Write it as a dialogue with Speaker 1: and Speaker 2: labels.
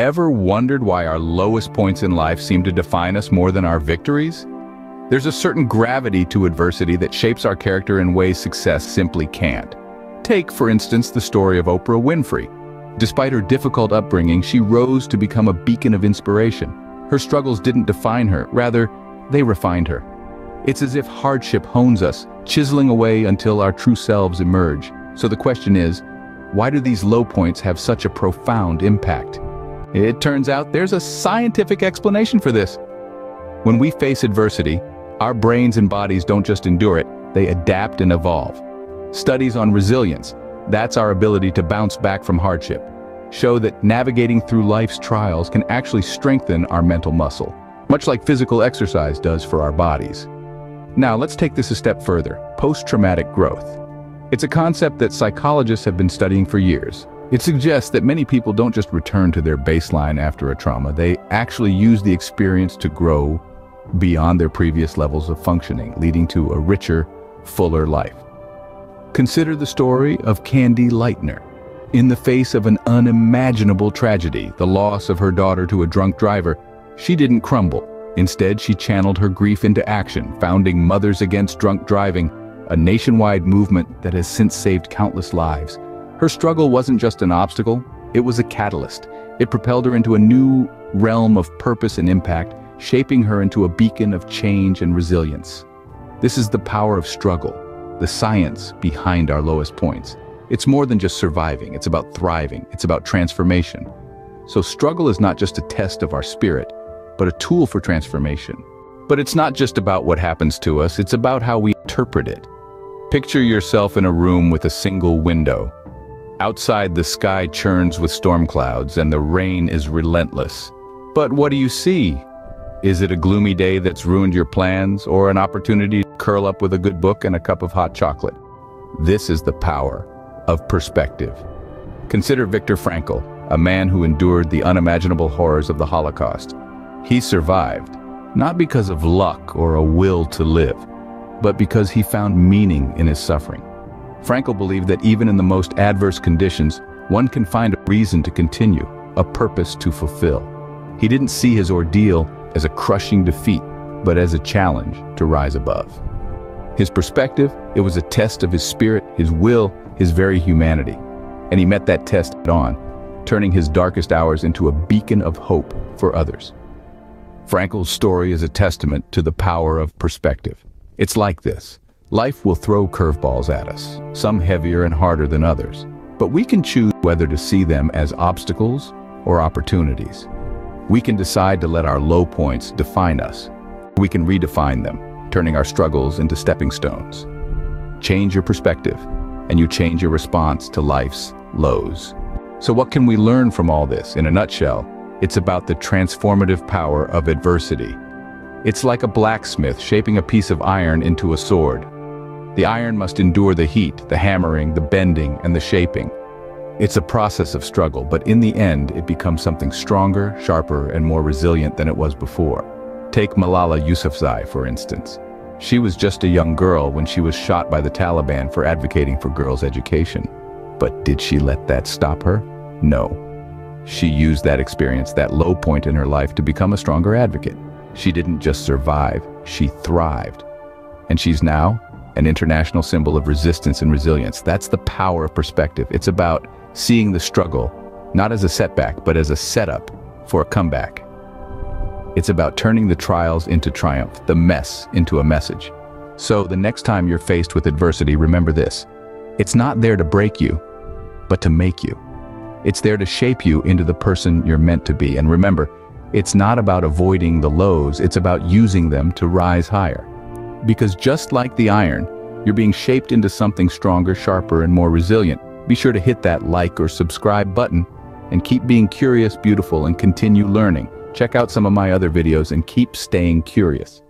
Speaker 1: Ever wondered why our lowest points in life seem to define us more than our victories? There's a certain gravity to adversity that shapes our character in ways success simply can't. Take, for instance, the story of Oprah Winfrey. Despite her difficult upbringing, she rose to become a beacon of inspiration. Her struggles didn't define her, rather, they refined her. It's as if hardship hones us, chiseling away until our true selves emerge. So the question is, why do these low points have such a profound impact? It turns out there's a scientific explanation for this. When we face adversity, our brains and bodies don't just endure it, they adapt and evolve. Studies on resilience, that's our ability to bounce back from hardship, show that navigating through life's trials can actually strengthen our mental muscle, much like physical exercise does for our bodies. Now let's take this a step further, post-traumatic growth. It's a concept that psychologists have been studying for years, it suggests that many people don't just return to their baseline after a trauma, they actually use the experience to grow beyond their previous levels of functioning, leading to a richer, fuller life. Consider the story of Candy Lightner. In the face of an unimaginable tragedy, the loss of her daughter to a drunk driver, she didn't crumble. Instead, she channeled her grief into action, founding Mothers Against Drunk Driving, a nationwide movement that has since saved countless lives. Her struggle wasn't just an obstacle, it was a catalyst. It propelled her into a new realm of purpose and impact, shaping her into a beacon of change and resilience. This is the power of struggle, the science behind our lowest points. It's more than just surviving, it's about thriving, it's about transformation. So struggle is not just a test of our spirit, but a tool for transformation. But it's not just about what happens to us, it's about how we interpret it. Picture yourself in a room with a single window, Outside the sky churns with storm clouds and the rain is relentless. But what do you see? Is it a gloomy day that's ruined your plans or an opportunity to curl up with a good book and a cup of hot chocolate? This is the power of perspective. Consider Viktor Frankl, a man who endured the unimaginable horrors of the Holocaust. He survived, not because of luck or a will to live, but because he found meaning in his suffering. Frankl believed that even in the most adverse conditions, one can find a reason to continue, a purpose to fulfill. He didn't see his ordeal as a crushing defeat, but as a challenge to rise above. His perspective, it was a test of his spirit, his will, his very humanity. And he met that test on, turning his darkest hours into a beacon of hope for others. Frankl's story is a testament to the power of perspective. It's like this. Life will throw curveballs at us, some heavier and harder than others. But we can choose whether to see them as obstacles or opportunities. We can decide to let our low points define us. We can redefine them, turning our struggles into stepping stones. Change your perspective, and you change your response to life's lows. So what can we learn from all this? In a nutshell, it's about the transformative power of adversity. It's like a blacksmith shaping a piece of iron into a sword. The iron must endure the heat, the hammering, the bending, and the shaping. It's a process of struggle, but in the end, it becomes something stronger, sharper, and more resilient than it was before. Take Malala Yousafzai, for instance. She was just a young girl when she was shot by the Taliban for advocating for girls' education. But did she let that stop her? No. She used that experience, that low point in her life, to become a stronger advocate. She didn't just survive, she thrived. And she's now an international symbol of resistance and resilience. That's the power of perspective. It's about seeing the struggle, not as a setback, but as a setup for a comeback. It's about turning the trials into triumph, the mess into a message. So the next time you're faced with adversity, remember this. It's not there to break you, but to make you. It's there to shape you into the person you're meant to be. And remember, it's not about avoiding the lows, it's about using them to rise higher. Because just like the iron, you're being shaped into something stronger, sharper, and more resilient. Be sure to hit that like or subscribe button and keep being curious, beautiful, and continue learning. Check out some of my other videos and keep staying curious.